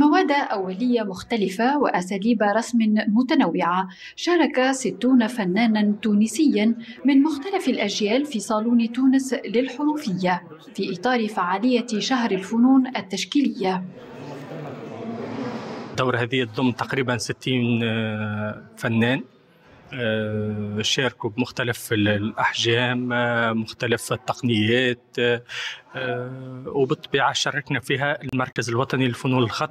بمواد أولية مختلفة وأساليب رسم متنوعة. شارك ستون فنانا تونسيا من مختلف الأجيال في صالون تونس للحروفية في إطار فعالية شهر الفنون التشكيلية. الدورة هذه تضم تقريبا 60 آه، فنان. شاركوا بمختلف الأحجام آه، مختلف التقنيات وبالطبيعة شاركنا فيها المركز الوطني للفنون الخط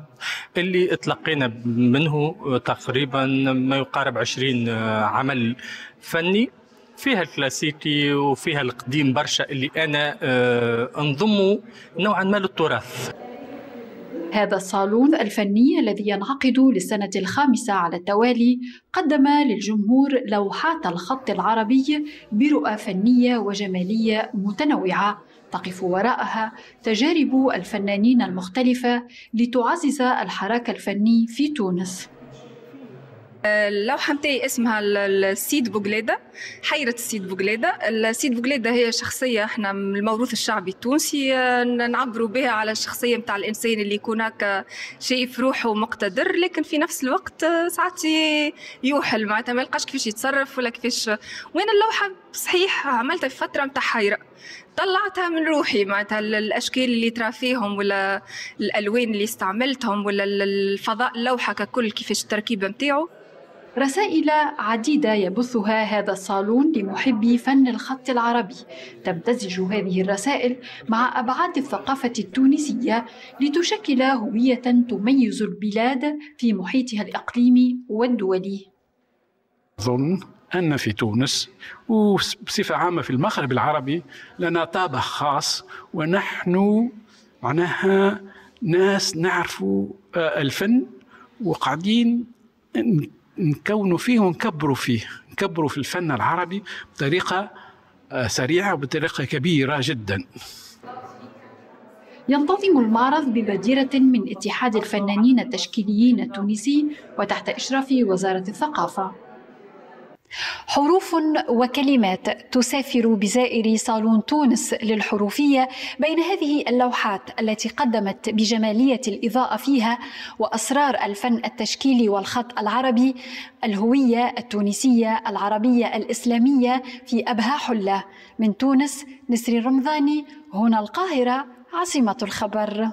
اللي تلقينا منه تقريبا ما يقارب 20 عمل فني. فيها الكلاسيكي وفيها القديم برشا اللي أنا أنضمه نوعا ما للتراث. هذا الصالون الفني الذي ينعقد للسنة الخامسة على التوالي قدم للجمهور لوحات الخط العربي برؤى فنية وجمالية متنوعة تقف وراءها تجارب الفنانين المختلفة لتعزز الحراك الفني في تونس. اللوحة متاعي اسمها السيد بوغليدا حيرة السيد بوغليدا السيد بوغليدا هي شخصية إحنا من الموروث الشعبي التونسي نعبروا بها على الشخصية متاع الإنسان اللي يكون هكا شايف روحه مقتدر لكن في نفس الوقت ساعات يوحل. معناتها ما يلقاش كيفاش يتصرف ولا كيفاش. وين اللوحة صحيح عملتها في فترة متاع حيرة. طلعتها من روحي معناتها الأشكال اللي ترى فيهم ولا الألوان اللي استعملتهم ولا الفضاء اللوحة ككل كيفاش التركيبة نتاعو رسائل عديدة يبثها هذا الصالون لمحبي فن الخط العربي. تمتزج هذه الرسائل مع أبعاد الثقافة التونسية لتشكل هوية تميز البلاد في محيطها الإقليمي والدولي. أظن أن في تونس وبصفة عامة في المغرب العربي لنا طابع خاص ونحن معناها ناس نعرفوا آه، الفن وقاعدين نكونوا فيه ونكبروا فيه نكبروا في الفن العربي بطريقة آه، سريعة وبطريقة كبيرة جدا. ينتظم المعرض ببادرة من اتحاد الفنانين التشكيليين التونسي وتحت إشراف وزارة الثقافة. حروف وكلمات تسافر بزائر صالون تونس للحروفية بين هذه اللوحات التي قدمت بجمالية الإضاءة فيها وأسرار الفن التشكيلي والخط العربي الهوية التونسية العربية الإسلامية في أبها حلة. من تونس نسرين رمضاني هنا القاهرة عاصمة الخبر.